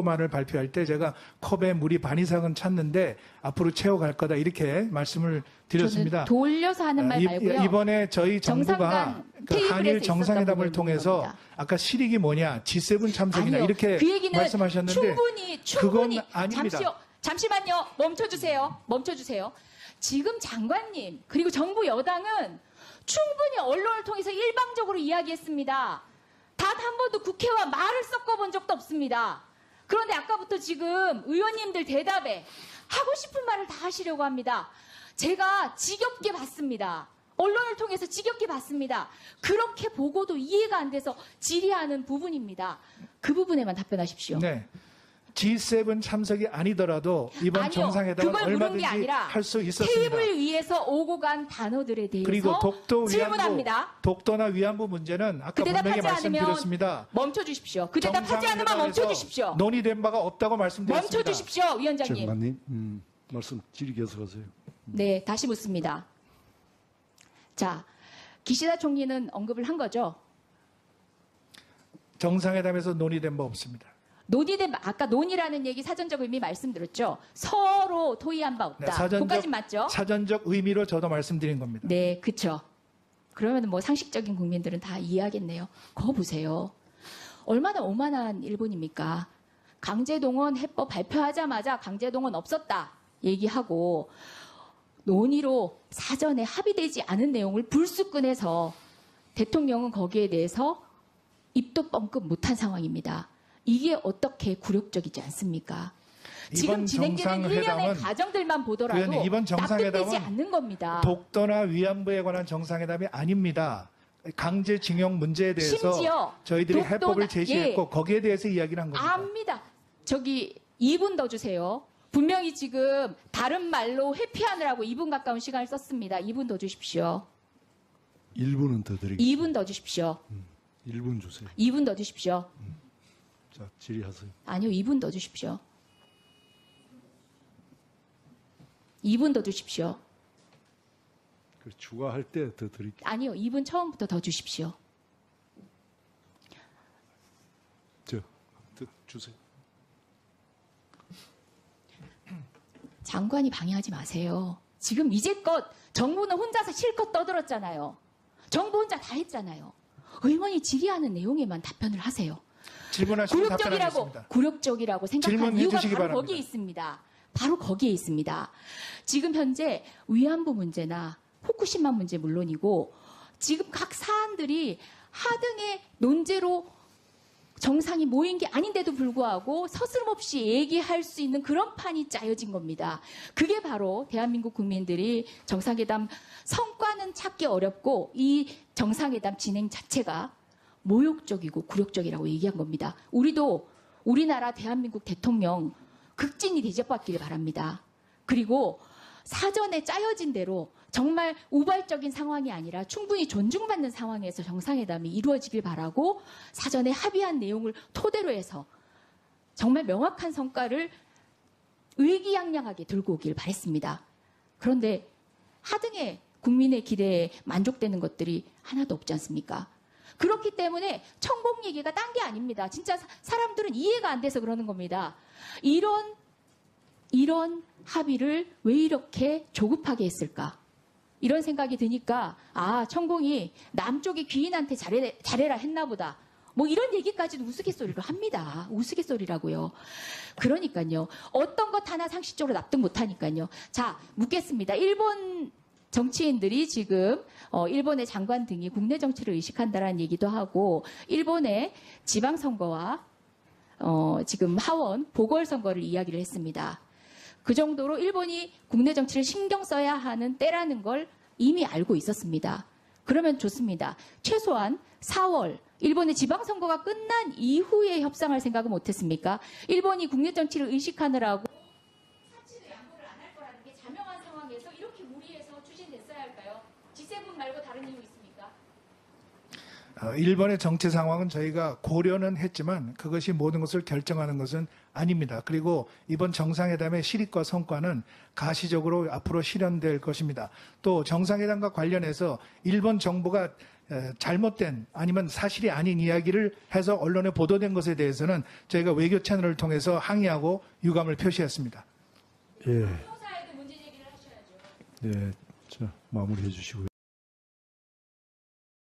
말을 발표할 때 제가 컵에 물이 반 이상은 찼는데 앞으로 채워갈 거다 이렇게 말씀을 드렸습니다. 돌려서 하는 말 이- 말고요. 이번에 저희 정부가 간그 한일 정상회담을 통해서 겁니다. 아까 실익이 뭐냐 G7 참석이나 아니요. 이렇게 그 말씀하셨는데 충분히 충분히 그건 아닙니다. 잠시요. 잠시만요. 멈춰 주세요. 멈춰 주세요. 지금 장관님 그리고 정부 여당은 충분히 언론을 통해서 일방적으로 이야기했습니다. 단 한 번도 국회와 말을 섞어 본 적도 없습니다. 그런데 아까부터 지금 의원님들 대답에 하고 싶은 말을 다 하시려고 합니다. 제가 지겹게 봤습니다. 언론을 통해서 지겹게 봤습니다. 그렇게 보고도 이해가 안 돼서 질의하는 부분입니다. 그 부분에만 답변하십시오. 네. G7 참석이 아니더라도 이번. 정상회담은 얼마든지 할 수 있었습니다. 테이블 위에서 오고 간 단어들에 대해서 그리고 독도 위안부, 질문합니다. 독도나 위안부 문제는 아까 그 분명히 않으면 말씀드렸습니다. 멈춰 주십시오. 그 대답하지 않으면 멈춰 주십시오. 논의된 바가 없다고 말씀드렸습니다. 멈춰 주십시오, 위원장님. 장관님, 음, 말씀 질의 계속하세요. 네, 다시 묻습니다. 자, 기시다 총리는 언급을 한 거죠. 정상회담에서 논의된 바 없습니다. 논의된 아까 논의라는 얘기 사전적 의미 말씀드렸죠. 서로 토의한 바 없다. 네, 사전적- 그까지 맞죠? 사전적 의미로 저도 말씀드린 겁니다. 네, 그쵸. 그러면 뭐 상식적인 국민들은 다 이해하겠네요. 거 보세요. 얼마나 오만한 일본입니까? 강제동원 해법 발표하자마자 강제동원 없었다 얘기하고 논의로 사전에 합의되지 않은 내용을 불쑥 꺼내서 대통령은 거기에 대해서 입도 뻥끗 못한 상황입니다. 이게 어떻게 굴욕적이지 않습니까? 지금 진행되는 일련의 과정들만 보더라도 이번 정상회담은 않는 겁니다. 독도나 위안부에 관한 정상회담이 아닙니다. 강제징용 문제에 대해서 심지어 저희들이 독도나- 해법을 제시했고 예. 거기에 대해서 이야기를 한 겁니다. 압니다. 저기 2분 더 주세요. 분명히 지금 다른 말로 회피하느라고 2분 가까운 시간을 썼습니다. 2분 더 주십시오. 1분은 더 드리겠습니다. 2분 더 주십시오. 1분 주세요. 2분 더 주십시오. 자, 질의하세요. 아니요, 2분 더 주십시오. 2분 더 주십시오. 그 추가할 때 더 드릴게요. 아니요, 2분 처음부터 더 주십시오. 저, 더 주세요. 장관이 방해하지 마세요. 지금 이제껏 정부는 혼자서 실컷 떠들었잖아요. 정부 혼자 다 했잖아요. 의원이 질의하는 내용에만 답변을 하세요. 질문하시면 굴욕적이라고. 굴욕적이라고 질문해 이유가 바로 바랍니다. 거기에 있습니다. 바로 거기에 있습니다. 지금 현재 위안부 문제나 후쿠시마 문제 물론이고 지금 각 사안들이 하등의 논제로 정상이 모인 게 아닌데도 불구하고 서슴없이 얘기할 수 있는 그런 판이 짜여진 겁니다. 그게 바로 대한민국 국민들이 정상회담 성과는 찾기 어렵고 이 정상회담 진행 자체가 모욕적이고 굴욕적이라고 얘기한 겁니다. 우리도 우리나라 대한민국 대통령 극진히 대접받기를 바랍니다. 그리고 사전에 짜여진 대로 정말 우발적인 상황이 아니라 충분히 존중받는 상황에서 정상회담이 이루어지길 바라고 사전에 합의한 내용을 토대로 해서 정말 명확한 성과를 의기양양하게 들고 오길 바랬습니다. 그런데 하등의 국민의 기대에 만족되는 것들이 하나도 없지 않습니까? 그렇기 때문에 천공 얘기가 딴 게 아닙니다. 진짜 사- 사람들은 이해가 안 돼서 그러는 겁니다. 이런 이런 합의를 왜 이렇게 조급하게 했을까? 이런 생각이 드니까 아 천공이 남쪽의 귀인한테 잘해, 잘해라 했나 보다. 뭐 이런 얘기까지도 우스갯소리로 합니다. 우스갯소리라고요. 그러니까요. 어떤 것 하나 상식적으로 납득 못하니까요. 자 묻겠습니다. 일본 정치인들이 지금 어, 일본의 장관 등이 국내 정치를 의식한다라는 얘기도 하고 일본의 지방선거와 어, 지금 하원 보궐선거를 이야기를 했습니다. 그 정도로 일본이 국내 정치를 신경 써야 하는 때라는 걸 이미 알고 있었습니다. 그러면 좋습니다. 최소한 4월 일본의 지방선거가 끝난 이후에 협상할 생각은 못했습니까? 일본이 국내 정치를 의식하느라고 사치도 양보를 안 할 거라는 게 자명한 상황에서 이렇게 무리해서 추진됐어야 할까요? G7 말고 다른 이유 있습니까? 어, 일본의 정치 상황은 저희가 고려는 했지만 그것이 모든 것을 결정하는 것은 아닙니다. 그리고 이번 정상회담의 실익과 성과는 가시적으로 앞으로 실현될 것입니다. 또 정상회담과 관련해서 일본 정부가 에, 잘못된 아니면 사실이 아닌 이야기를 해서 언론에 보도된 것에 대해서는 저희가 외교 채널을 통해서 항의하고 유감을 표시했습니다. 예. 네, 자 마무리해 주시고요.